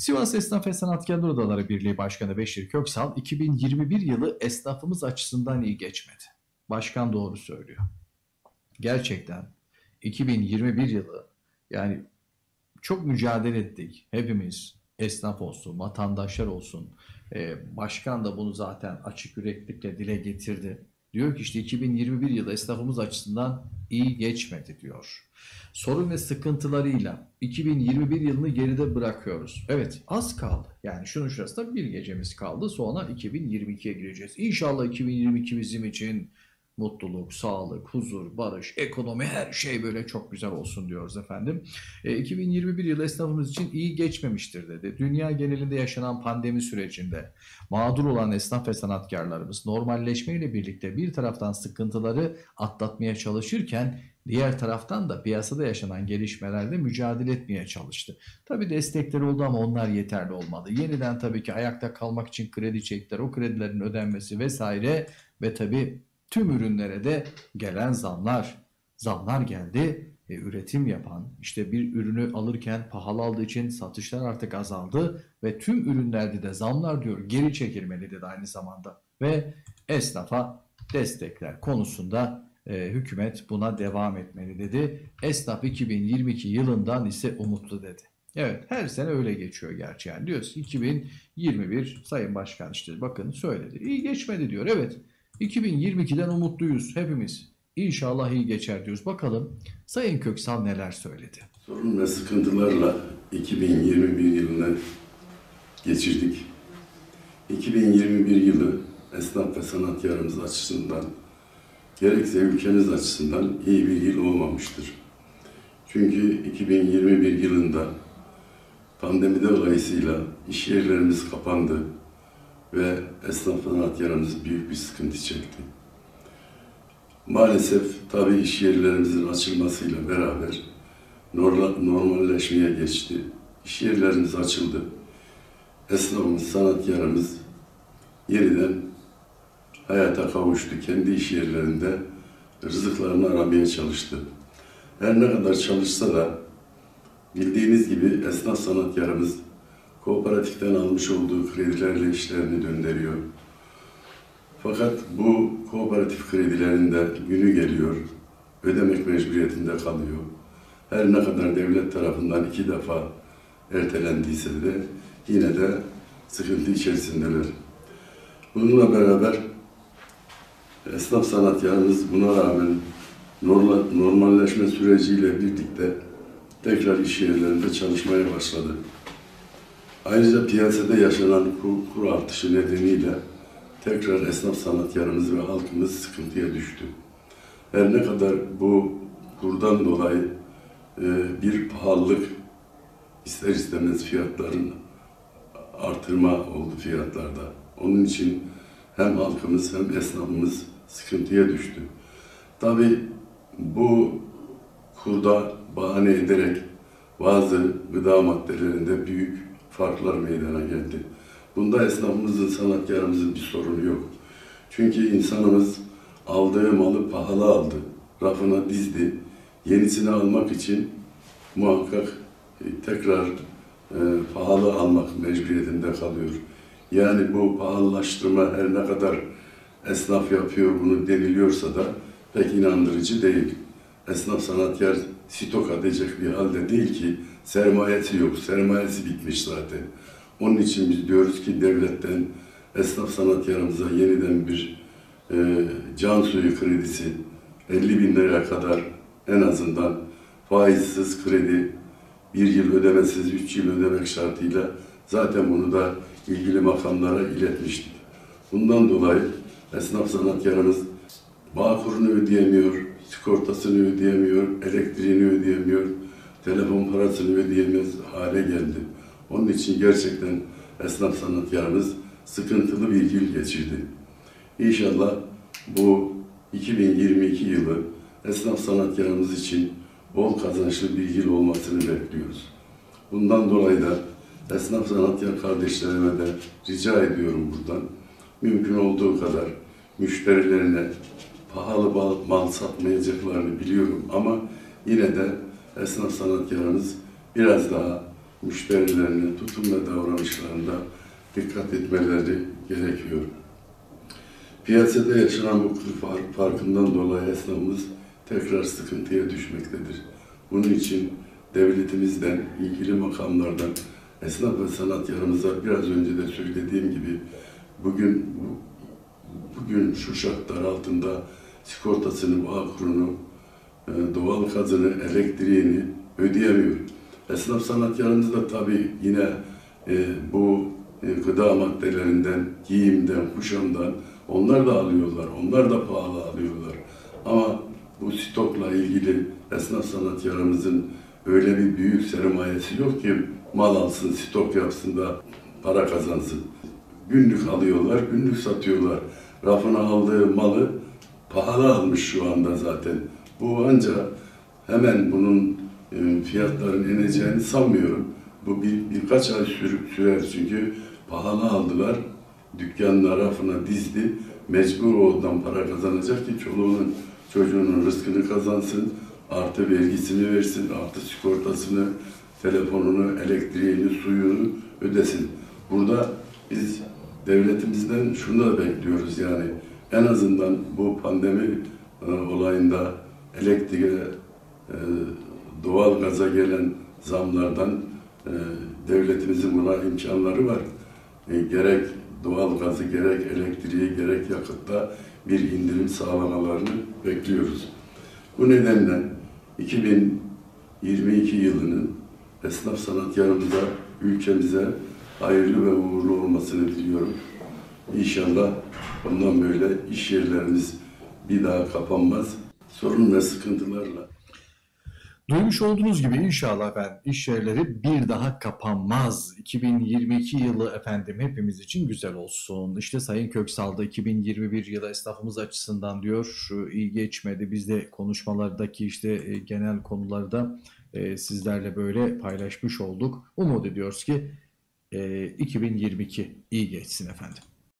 Sivas Esnaf ve Sanatkarlar Odaları Birliği Başkanı Beşir Köksal, 2021 yılı esnafımız açısından iyi geçmedi. Başkan doğru söylüyor. Gerçekten 2021 yılı yani çok mücadele ettik. Hepimiz esnaf olsun, vatandaşlar olsun. Ee, başkan da bunu zaten açık yüreklilikle dile getirdi. Diyor ki işte 2021 yılı esnafımız açısından iyi geçmedi diyor. Sorun ve sıkıntılarıyla 2021 yılını geride bırakıyoruz. Evet az kaldı. Yani şunun şurasında bir gecemiz kaldı. Sonra 2022'ye gireceğiz. İnşallah 2022 bizim için mutluluk, sağlık, huzur, barış, ekonomi her şey böyle çok güzel olsun diyoruz efendim. E, 2021 yılı esnafımız için iyi geçmemiştir dedi. Dünya genelinde yaşanan pandemi sürecinde mağdur olan esnaf ve sanatkarlarımız normalleşmeyle birlikte bir taraftan sıkıntıları atlatmaya çalışırken diğer taraftan da piyasada yaşanan gelişmelerle mücadele etmeye çalıştı. Tabi destekler oldu ama onlar yeterli olmadı. Yeniden tabii ki ayakta kalmak için kredi çektiler, o kredilerin ödenmesi vesaire ve tabi tüm ürünlere de gelen zamlar. Zamlar geldi. E, üretim yapan, işte bir ürünü alırken pahalı aldığı için satışlar artık azaldı ve tüm ürünlerde de zamlar diyor geri çekilmeli dedi aynı zamanda. Ve esnafa destekler konusunda e, hükümet buna devam etmeli dedi. Esnaf 2022 yılından ise umutlu dedi. Evet her sene öyle geçiyor gerçi yani diyoruz 2021 Sayın Başkan işte bakın söyledi. İyi geçmedi diyor evet 2022'den umutluyuz hepimiz. İnşallah iyi geçer diyoruz. Bakalım Sayın Köksal neler söyledi. Sorun ve sıkıntılarla 2021 yılını geçirdik. 2021 yılı esnaf ve sanatkarımız açısından gerekse ülkemiz açısından iyi bir yıl olmamıştır. Çünkü 2021 yılında pandemi dolayısıyla iş yerlerimiz kapandı ve esnaf sanatkarımız büyük bir sıkıntı çekti. Maalesef tabi iş yerlerimizin açılmasıyla beraber normalleşmeye geçti. İş yerlerimiz açıldı. Esnafımız, sanatkarımız yeniden hayata kavuştu. Kendi iş yerlerinde rızıklarını aramaya çalıştı. Her ne kadar çalışsa da bildiğiniz gibi esnaf sanatkarımız kooperatiften almış olduğu kredilerle işlerini döndürüyor. Fakat bu kooperatif kredilerinde günü geliyor, ödemek mecburiyetinde kalıyor. Her ne kadar devlet tarafından iki defa ertelendiyse de yine de sıkıntı içerisindeler. Bununla beraber esnaf sanatkarımız buna rağmen normalleşme süreciyle birlikte tekrar iş yerlerinde çalışmaya başladı. Ayrıca piyasada yaşanan kur, kur artışı nedeniyle tekrar esnaf sanatkarımız ve halkımız sıkıntıya düştü. Her ne kadar bu kurdan dolayı e, bir pahalılık ister istemez fiyatların artırma oldu fiyatlarda. Onun için hem halkımız hem esnafımız sıkıntıya düştü. Tabi bu kurda bahane ederek bazı gıda maddelerinde büyük farklar meydana geldi. Bunda esnafımızın, sanatkarımızın bir sorunu yok. Çünkü insanımız aldığı malı pahalı aldı, rafına dizdi. Yenisini almak için muhakkak e, tekrar e, pahalı almak mecburiyetinde kalıyor. Yani bu pahalılaştırma her ne kadar esnaf yapıyor bunu deniliyorsa da pek inandırıcı değil. Esnaf sanatkar stok edecek bir halde değil ki sermayesi yok, sermayesi bitmiş zaten. Onun için biz diyoruz ki devletten esnaf sanatkarımıza yeniden bir e, can suyu kredisi 50 bin liraya kadar en azından faizsiz kredi, bir yıl ödemesiz, üç yıl ödemek şartıyla zaten bunu da ilgili makamlara iletmiştik. Bundan dolayı esnaf sanatkarımız bağkurunu ödeyemiyor, sigortasını ödeyemiyor, elektriğini ödeyemiyor, telefon parasını ödeyemez hale geldi. Onun için gerçekten esnaf sanatkarımız sıkıntılı bir yıl geçirdi. İnşallah bu 2022 yılı esnaf sanatkarımız için bol kazançlı bir yıl olmasını bekliyoruz. Bundan dolayı da esnaf sanatkar kardeşlerime de rica ediyorum buradan mümkün olduğu kadar müşterilerine pahalı mal satmayacaklarını biliyorum ama yine de esnaf sanatkarımız biraz daha müşterilerine tutum ve davranışlarında dikkat etmeleri gerekiyor. Piyasada yaşanan bu kur far- farkından dolayı esnafımız tekrar sıkıntıya düşmektedir. Bunun için devletimizden, ilgili makamlardan, esnaf ve sanatkarımıza biraz önce de söylediğim gibi bugün bugün şu şartlar altında sigortasını, bağkurunu, e, doğal gazını, elektriğini ödeyemiyor. Esnaf sanatkarımız da tabii yine e, bu e, gıda maddelerinden, giyimden, kuşamdan onlar da alıyorlar. Onlar da pahalı alıyorlar. Ama bu stokla ilgili esnaf sanatkarımızın öyle bir büyük sermayesi yok ki mal alsın, stok yapsın da para kazansın. Günlük alıyorlar, günlük satıyorlar. Rafına aldığı malı pahalı almış şu anda zaten. Bu ancak hemen bunun e, fiyatların ineceğini sanmıyorum. Bu bir, birkaç ay sür- sürer çünkü pahalı aldılar. Dükkanın rafına dizdi. Mecbur oradan para kazanacak ki çoluğunun çocuğunun rızkını kazansın. Artı vergisini versin, artı sigortasını, telefonunu, elektriğini, suyunu ödesin. Burada biz devletimizden şunu da bekliyoruz yani en azından bu pandemi e, olayında elektriğe, e, doğal gaza gelen zamlardan e, devletimizin buna imkanları var. E, gerek doğal gazı, gerek elektriği, gerek yakıtta bir indirim sağlamalarını bekliyoruz. Bu nedenle 2022 yılının esnaf sanatkarımıza, ülkemize hayırlı ve uğurlu olmasını diliyorum. İnşallah bundan böyle iş yerlerimiz bir daha kapanmaz. Sorun ve sıkıntılarla Duymuş olduğunuz gibi inşallah efendim iş yerleri bir daha kapanmaz. 2022 yılı efendim hepimiz için güzel olsun. İşte Sayın Köksal da 2021 yılı esnafımız açısından diyor iyi geçmedi. Biz de konuşmalardaki işte e, genel konuları da e, sizlerle böyle paylaşmış olduk. Umut ediyoruz ki 2022 iyi geçsin efendim.